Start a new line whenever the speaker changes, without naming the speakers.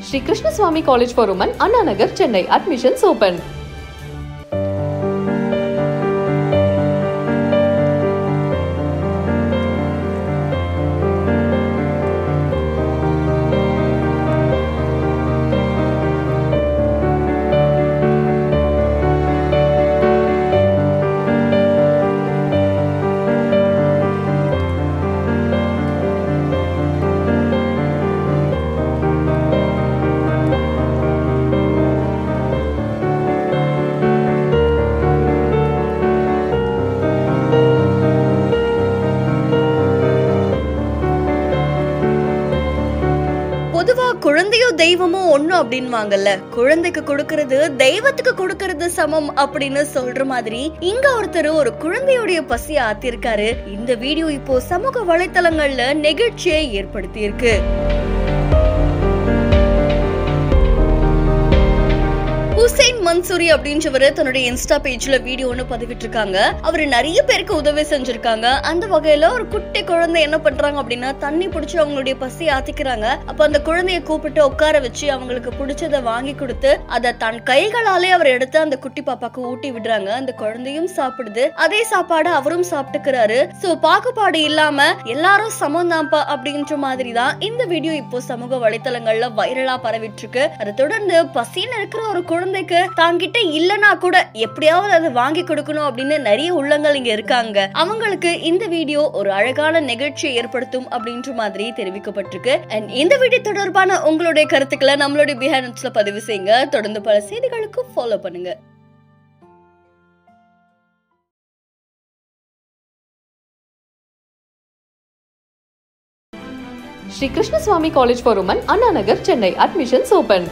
Shri Krishnaswamy college for women Anna Nagar Chennai. Admissions open
குழந்தையோ தெய்வமோ ஒன்றும் அப்படின்வாங்கல்ல குழந்தைக்கு கொடுக்கறது தெய்வத்துக்கு கொடுக்கறது சமம் அப்படின்னு சொல்ற மாதிரி இங்க ஒருத்தர் ஒரு குழந்தையுடைய பசியை ஆத்திருக்காரு. இந்த வீடியோ இப்போ சமூக வலைத்தளங்கள்ல நெகிழ்ச்சியை ஏற்படுத்தி இருக்கு மன்சூரி அப்படின்றவரு தன்னுடைய இன்ஸ்டா பேஜ்ல வீடியோ ஒன்று பதிவிட்டு இருக்காங்க அவரு நிறைய பேருக்கு உதவி செஞ்சிருக்காங்க. அந்த வகையில ஒரு குட்டி குழந்தை என்ன பண்றாங்க அப்படின்னா தண்ணி பிடிச்சி அவங்களுடைய பசி ஆத்திக்கிறாங்க. அப்ப அந்த குழந்தைய கூப்பிட்டு உட்கார வச்சு அவங்களுக்கு பிடிச்சதை வாங்கி கொடுத்து அதை தன் கைகளாலே அவர் எடுத்து அந்த குட்டி பாப்பாக்கு ஊட்டி விடுறாங்க. அந்த குழந்தையும் சாப்பிடுது. அதே சாப்பாடு அவரும் சாப்பிட்டுக்கிறாரு. சோ பாகுபாடு இல்லாம எல்லாரும் சமந்தாம்பா அப்படின்ற மாதிரி தான் இந்த வீடியோ இப்போ சமூக வலைத்தளங்கள்ல வைரலா பரவிட்டு இருக்கு. அதை தொடர்ந்து பசின்னு இருக்கிற ஒரு குழந்தைக்கு தாங்கிட்ட இல்லனா கூட எப்படியாவது அதை வாங்கி கொடுக்கணும் அப்படின்னு நிறைய உள்ளங்கள் இங்க இருக்காங்க. அவங்களுக்கு இந்த வீடியோ ஒரு அழகான நிகழ்ச்சியை ஏற்படுத்தும் அப்படின்ற மாதிரி தெரிவிக்கப்பட்டிருக்கு. அண்ட் இந்த வீடியோ தொடர்பான உங்களுடைய கருத்துக்களை நம்மளுடைய பிஹேண்ட்ஸ்ல பதிவு செய்யுங்க. தொடர்ந்து பல செய்திகளுக்கு ஃபாலோ பண்ணுங்க.
Shri Krishnaswamy college for women Anna Nagar Chennai. Admissions open